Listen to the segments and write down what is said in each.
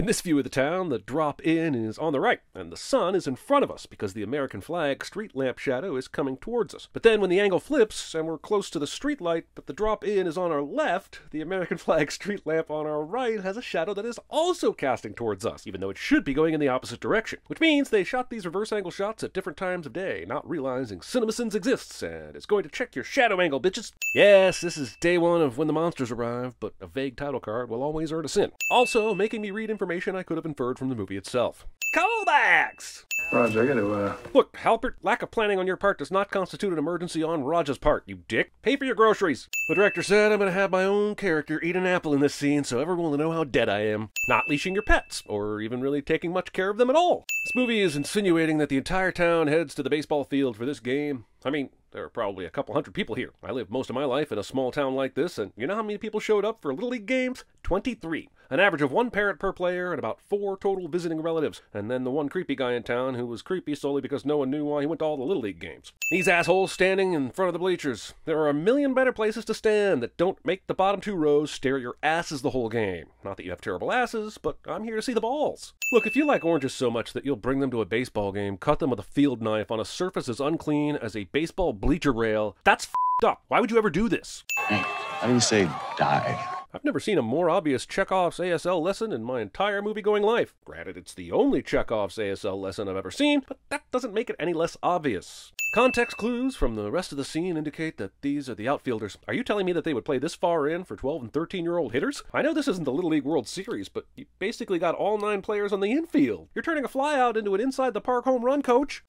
In this view of the town, the drop in is on the right, and the sun is in front of us because the American flag street lamp shadow is coming towards us. But then when the angle flips and we're close to the street light, but the drop in is on our left, the American flag street lamp on our right has a shadow that is also casting towards us, even though it should be going in the opposite direction. Which means they shot these reverse angle shots at different times of day, not realizing CinemaSins exists and is going to check your shadow angle, bitches. Yes, this is day one of When the Monsters Arrive, but a vague title card will always earn a sin. Also, making me read information I could have inferred from the movie itself. Callbacks! Roger, I gotta, uh. Look, Halpert, lack of planning on your part does not constitute an emergency on Roger's part, you dick. Pay for your groceries. The director said I'm gonna have my own character eat an apple in this scene so everyone will know how dead I am. Not leashing your pets, or even really taking much care of them at all. This movie is insinuating that the entire town heads to the baseball field for this game. I mean, there are probably a couple hundred people here. I lived most of my life in a small town like this, and you know how many people showed up for Little League games? 23. An average of one parent per player and about four total visiting relatives. And then the one creepy guy in town who was creepy solely because no one knew why he went to all the Little League games. These assholes standing in front of the bleachers. There are a million better places to stand that don't make the bottom two rows stare at your asses the whole game. Not that you have terrible asses, but I'm here to see the balls. Look, if you like oranges so much that you'll bring them to a baseball game, cut them with a field knife on a surface as unclean as a baseball bleacher rail, that's f***ed up. Why would you ever do this? How do you say die? I've never seen a more obvious Chekhov's ASL lesson in my entire movie going life. Granted, it's the only Chekhov's ASL lesson I've ever seen, but that doesn't make it any less obvious. Context clues from the rest of the scene indicate that these are the outfielders. Are you telling me that they would play this far in for 12 and 13 year old hitters? I know this isn't the Little League World Series, but you basically got all nine players on the infield. You're turning a flyout into an inside the park home run, coach.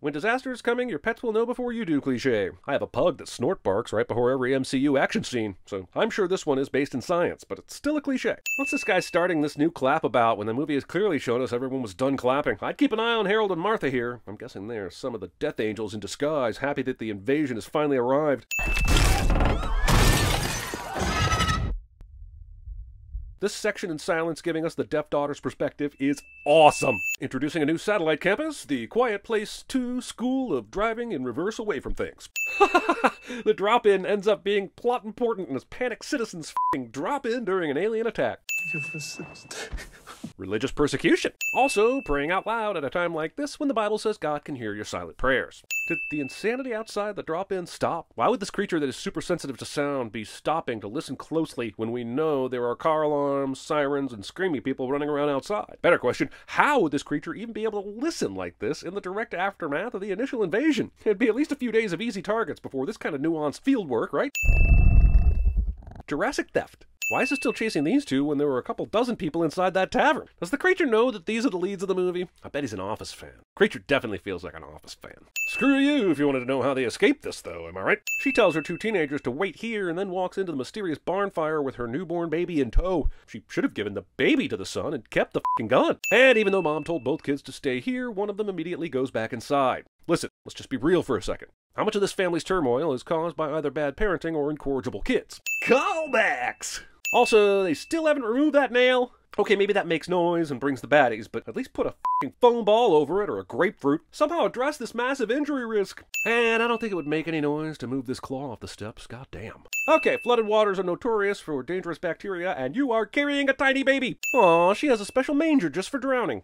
When disaster is coming, your pets will know before you do, cliche. I have a pug that snort barks right before every MCU action scene, so I'm sure this one is based in science, but it's still a cliche. What's this guy starting this new clap about when the movie has clearly shown us everyone was done clapping? I'd keep an eye on Harold and Martha here. I'm guessing they're some of the Death Angels in disguise, happy that the invasion has finally arrived. This section in silence giving us the Deaf Daughter's perspective is awesome. Introducing a new satellite campus, the Quiet Place 2 School of Driving in Reverse Away from Things. the drop in ends up being plot important as panicked citizens fing drop in during an alien attack. Religious persecution. Also, praying out loud at a time like this when the Bible says God can hear your silent prayers. Did the insanity outside the drop in stop? Why would this creature that is super sensitive to sound be stopping to listen closely when we know there are car alarms, sirens, and screaming people running around outside? Better question how would this creature even be able to listen like this in the direct aftermath of the initial invasion? It'd be at least a few days of easy targets before this kind of nuanced field work, right? Jurassic Theft. Why is it still chasing these two when there were a couple dozen people inside that tavern? Does the creature know that these are the leads of the movie? I bet he's an Office fan. Creature definitely feels like an Office fan. Screw you if you wanted to know how they escaped this, though, am I right? She tells her two teenagers to wait here and then walks into the mysterious barn fire with her newborn baby in tow. She should have given the baby to the son and kept the fucking gun. And even though mom told both kids to stay here, one of them immediately goes back inside. Listen, let's just be real for a second. How much of this family's turmoil is caused by either bad parenting or incorrigible kids? Callbacks! Also, they still haven't removed that nail. Okay, maybe that makes noise and brings the baddies, but at least put a fing foam ball over it or a grapefruit. Somehow address this massive injury risk. And I don't think it would make any noise to move this claw off the steps. God damn. Okay, flooded waters are notorious for dangerous bacteria, and you are carrying a tiny baby. Aw, she has a special manger just for drowning.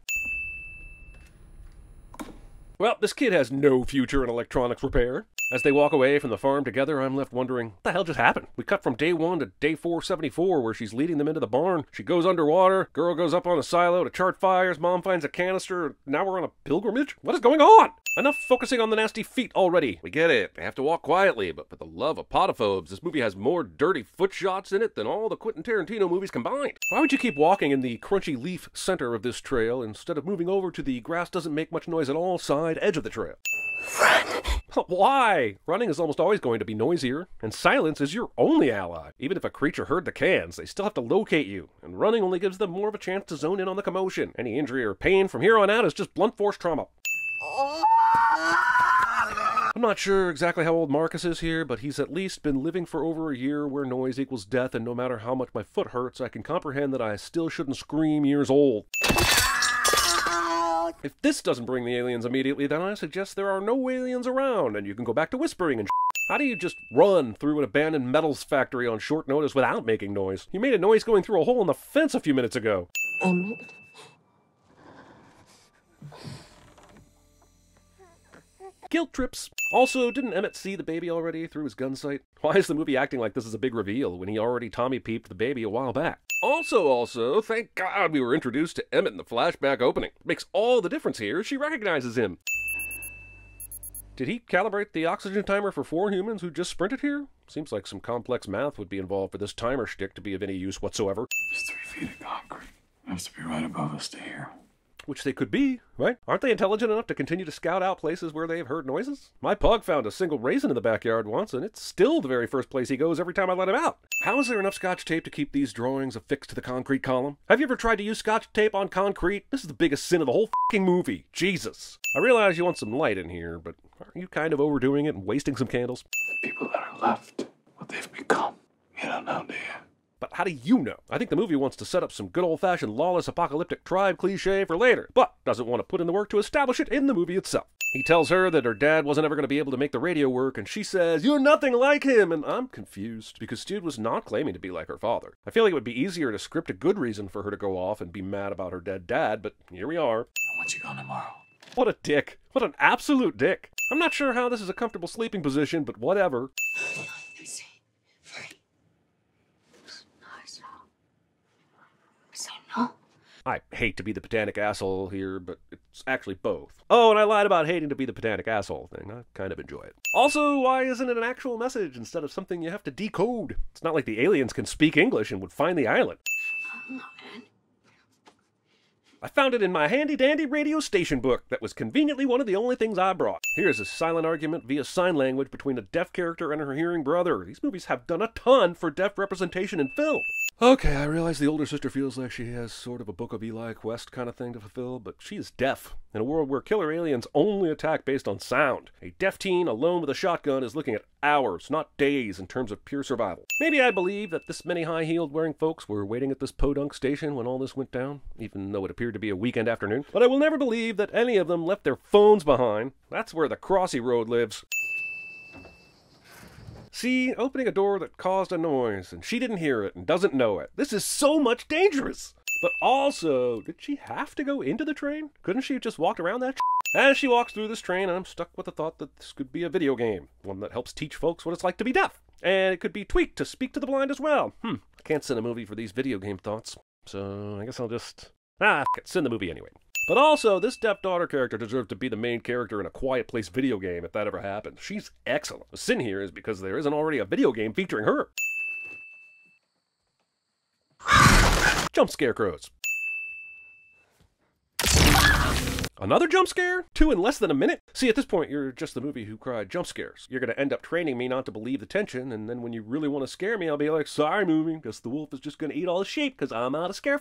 Well, this kid has no future in electronics repair. As they walk away from the farm together, I'm left wondering, what the hell just happened? We cut from day one to day 474, where she's leading them into the barn. She goes underwater, girl goes up on a silo to chart fires, mom finds a canister, now we're on a pilgrimage? What is going on? Enough focusing on the nasty feet already. We get it, they have to walk quietly, but for the love of podophobes, this movie has more dirty foot shots in it than all the Quentin Tarantino movies combined. Why would you keep walking in the crunchy leaf center of this trail instead of moving over to the grass doesn't make much noise at all side edge of the trail? Run! Why? Running is almost always going to be noisier, and silence is your only ally. Even if a creature heard the cans, they still have to locate you, and running only gives them more of a chance to zone in on the commotion. Any injury or pain from here on out is just blunt force trauma. I'm not sure exactly how old Marcus is here, but he's at least been living for over a year where noise equals death, and no matter how much my foot hurts, I can comprehend that I still shouldn't scream years old. If this doesn't bring the aliens immediately, then I suggest there are no aliens around, and you can go back to whispering and sh- How do you just run through an abandoned metals factory on short notice without making noise? You made a noise going through a hole in the fence a few minutes ago. Guilt trips. Also, didn't Emmett see the baby already through his gun sight? Why is the movie acting like this is a big reveal when he already Tommy peeped the baby a while back? Also, also, thank God we were introduced to Emmett in the flashback opening. Makes all the difference here. She recognizes him. Did he calibrate the oxygen timer for four humans who just sprinted here? Seems like some complex math would be involved for this timer shtick to be of any use whatsoever. There's three feet of concrete. It has to be right above us to hear. Which they could be, right? Aren't they intelligent enough to continue to scout out places where they have heard noises? My pug found a single raisin in the backyard once, and it's still the very first place he goes every time I let him out. How is there enough scotch tape to keep these drawings affixed to the concrete column? Have you ever tried to use scotch tape on concrete? This is the biggest sin of the whole fucking movie. Jesus. I realize you want some light in here, but aren't you kind of overdoing it and wasting some candles? The people that are left, what they've become. You don't know, do you? How do you know? I think the movie wants to set up some good old fashioned lawless apocalyptic tribe cliche for later, but doesn't want to put in the work to establish it in the movie itself. He tells her that her dad wasn't ever going to be able to make the radio work, and she says, You're nothing like him! And I'm confused, because Stu was not claiming to be like her father. I feel like it would be easier to script a good reason for her to go off and be mad about her dead dad, but here we are. I want you gone tomorrow. What a dick. What an absolute dick. I'm not sure how this is a comfortable sleeping position, but whatever. Lucy. Free. No, so. So no. I hate to be the pedantic asshole here, but it's actually both. Oh, and I lied about hating to be the pedantic asshole thing. I kind of enjoy it. Also, why isn't it an actual message instead of something you have to decode? It's not like the aliens can speak English and would find the island. I found it in my handy dandy radio station book that was conveniently one of the only things I brought. Here's a silent argument via sign language between a deaf character and her hearing brother. These movies have done a ton for deaf representation in film. Okay, I realize the older sister feels like she has sort of a Book of Eli quest kind of thing to fulfill, but she is deaf. In a world where killer aliens only attack based on sound, a deaf teen alone with a shotgun is looking at hours, not days, in terms of pure survival. Maybe I believe that this many high heeled wearing folks were waiting at this podunk station when all this went down, even though it appeared to be a weekend afternoon. But I will never believe that any of them left their phones behind. That's where the Crossy Road lives. See, opening a door that caused a noise, and she didn't hear it and doesn't know it. This is so much dangerous. But also, did she have to go into the train? Couldn't she have just walked around that? As she walks through this train, I'm stuck with the thought that this could be a video game, one that helps teach folks what it's like to be deaf. And it could be tweaked to speak to the blind as well. Hmm, I can't send a movie for these video game thoughts. So I guess I'll just. Ah, it, send the movie anyway. But also, this stepdaughter character deserves to be the main character in a Quiet Place video game if that ever happens. She's excellent. The sin here is because there isn't already a video game featuring her. Jump scarecrows. Another jump scare? Two in less than a minute? See, at this point, you're just the movie who cried jump scares. You're gonna end up training me not to believe the tension, and then when you really want to scare me, I'll be like, sorry, movie, guess the wolf is just gonna eat all the sheep because I'm out of scare.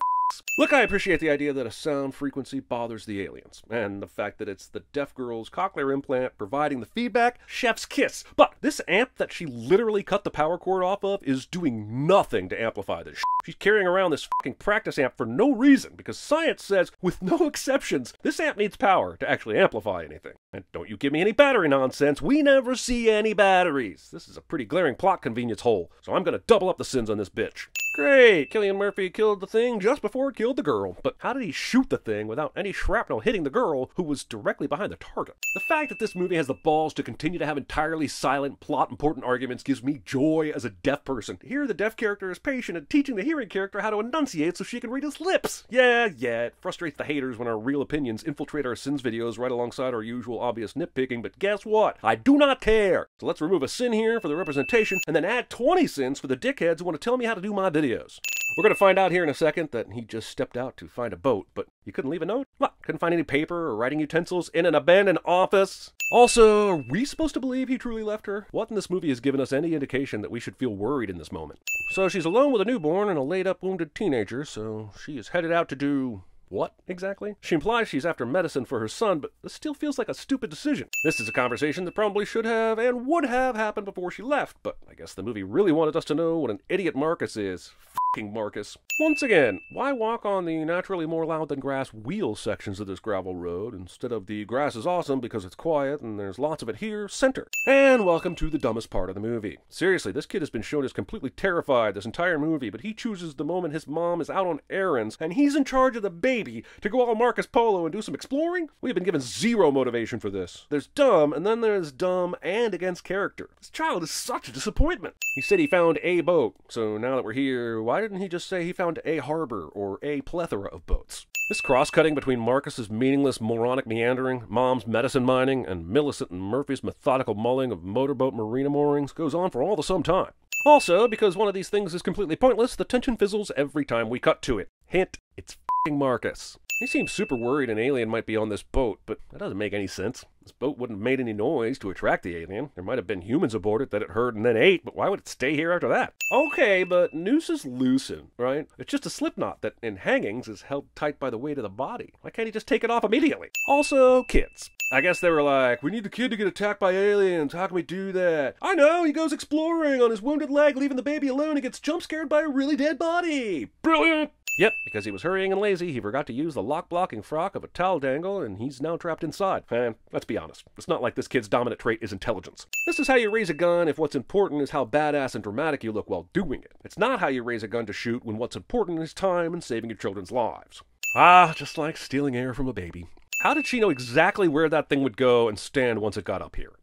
Look, I appreciate the idea that a sound frequency bothers the aliens, and the fact that it's the deaf girl's cochlear implant providing the feedback, chef's kiss. But this amp that she literally cut the power cord off of is doing nothing to amplify this. She's carrying around this fucking practice amp for no reason, because science says, with no exceptions, this amp needs power to actually amplify anything. And don't you give me any battery nonsense, we never see any batteries. This is a pretty glaring plot convenience hole, so I'm gonna double up the sins on this bitch. Great, Cillian Murphy killed the thing just before it killed the girl. But how did he shoot the thing without any shrapnel hitting the girl who was directly behind the target? The fact that this movie has the balls to continue to have entirely silent, plot important arguments gives me joy as a deaf person. Here, the deaf character is patient at teaching the hearing character how to enunciate so she can read his lips. Yeah, yeah, it frustrates the haters when our real opinions infiltrate our sins videos right alongside our usual obvious nitpicking, but guess what? I do not care. So let's remove a sin here for the representation and then add 20 sins for the dickheads who want to tell me how to do my videos. We're going to find out here in a second that he just stepped out to find a boat, but you couldn't leave a note? What? Couldn't find any paper or writing utensils in an abandoned office? Also, are we supposed to believe he truly left her? What in this movie has given us any indication that we should feel worried in this moment? So she's alone with a newborn and a laid up wounded teenager, so she is headed out to do what exactly? She implies she's after medicine for her son, but this still feels like a stupid decision. This is a conversation that probably should have and would have happened before she left, but I guess the movie really wanted us to know what an idiot Marcus is. Marcus. Once again, why walk on the naturally more loud than grass wheel sections of this gravel road instead of the grass is awesome because it's quiet and there's lots of it here, center? And welcome to the dumbest part of the movie. Seriously, this kid has been shown as completely terrified this entire movie, but he chooses the moment his mom is out on errands and he's in charge of the baby to go all Marcus Polo and do some exploring? We have been given zero motivation for this. There's dumb, and then there's dumb and against character. This child is such a disappointment. He said he found a boat, so now that we're here, why didn't he just say he found a harbor or a plethora of boats? This cross cutting between Marcus's meaningless moronic meandering, Mom's medicine mining, and Millicent and Murphy's methodical mulling of motorboat marina moorings goes on for all the some time. Also, because one of these things is completely pointless, the tension fizzles every time we cut to it. Hint, it's fing Marcus. He seems super worried an alien might be on this boat, but that doesn't make any sense. This boat wouldn't have made any noise to attract the alien. There might have been humans aboard it that it heard and then ate, but why would it stay here after that? Okay, but nooses loosen, right? It's just a slip knot that, in hangings, is held tight by the weight of the body. Why can't he just take it off immediately? Also, kids. I guess they were like, we need the kid to get attacked by aliens. How can we do that? I know, he goes exploring on his wounded leg, leaving the baby alone. He gets jump scared by a really dead body. Brilliant! Yep, because he was hurrying and lazy, he forgot to use the lock blocking frock of a towel dangle, and he's now trapped inside. And let's be honest, it's not like this kid's dominant trait is intelligence. This is how you raise a gun if what's important is how badass and dramatic you look while doing it. It's not how you raise a gun to shoot when what's important is time and saving your children's lives. Ah, just like stealing air from a baby. How did she know exactly where that thing would go and stand once it got up here?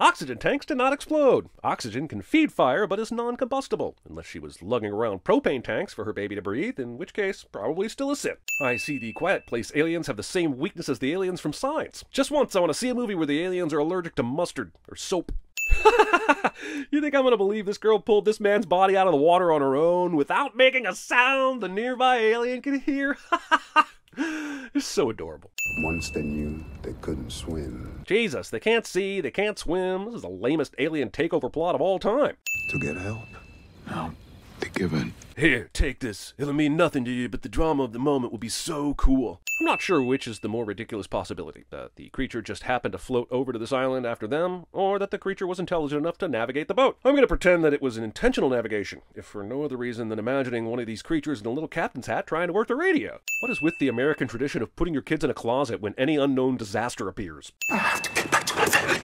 Oxygen tanks did not explode. Oxygen can feed fire but is non combustible, unless she was lugging around propane tanks for her baby to breathe, in which case, probably still a sin. I see the Quiet Place aliens have the same weakness as the aliens from Signs. Just once, I want to see a movie where the aliens are allergic to mustard or soap. you think I'm gonna believe this girl pulled this man's body out of the water on her own without making a sound the nearby alien could hear? it's so adorable. Once they knew they couldn't swim. Jesus, they can't see, they can't swim. This is the lamest alien takeover plot of all time. To get help. No, they give in. Here, take this. It'll mean nothing to you, but the drama of the moment will be so cool. I'm not sure which is the more ridiculous possibility that the creature just happened to float over to this island after them, or that the creature was intelligent enough to navigate the boat. I'm going to pretend that it was an intentional navigation, if for no other reason than imagining one of these creatures in a little captain's hat trying to work the radio. What is with the American tradition of putting your kids in a closet when any unknown disaster appears? I have to get back.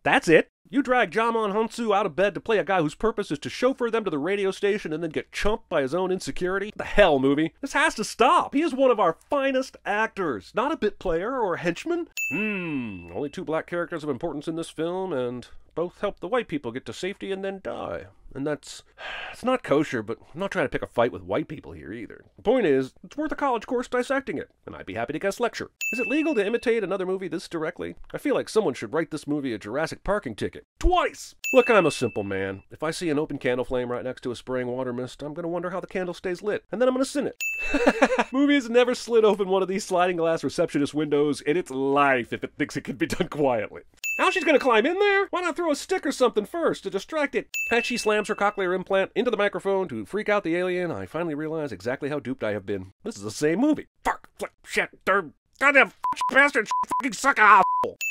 That's it. You drag Djimon Hounsou out of bed to play a guy whose purpose is to chauffeur them to the radio station and then get chumped by his own insecurity? The hell, movie. This has to stop. He is one of our finest actors, not a bit player or henchman. Hmm, only two black characters of importance in this film, and both help the white people get to safety and then die. And that's. It's not kosher, but I'm not trying to pick a fight with white people here either. The point is, it's worth a college course dissecting it, and I'd be happy to guest lecture. Is it legal to imitate another movie this directly? I feel like someone should write this movie a Jurassic parking ticket. Twice! Look, I'm a simple man. If I see an open candle flame right next to a spraying water mist, I'm gonna wonder how the candle stays lit, and then I'm gonna sin it. Movies never slid open one of these sliding glass receptionist windows in its life if it thinks it can be done quietly. Now she's gonna climb in there? Why not throw a stick or something first to distract it? As she slams her cochlear implant into the microphone to freak out the alien, I finally realize exactly how duped I have been. This is the same movie. Fuck, flip, shit, derb, goddamn bastard, fucking suck a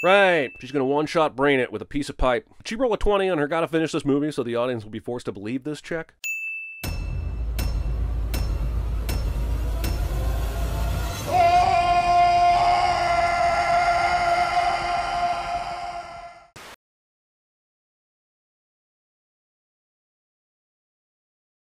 Right, she's gonna one-shot brain it with a piece of pipe. She roll a 20 on her gotta finish this movie so the audience will be forced to believe this check?